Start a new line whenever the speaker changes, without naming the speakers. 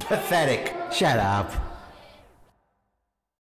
Pathetic. Shut up.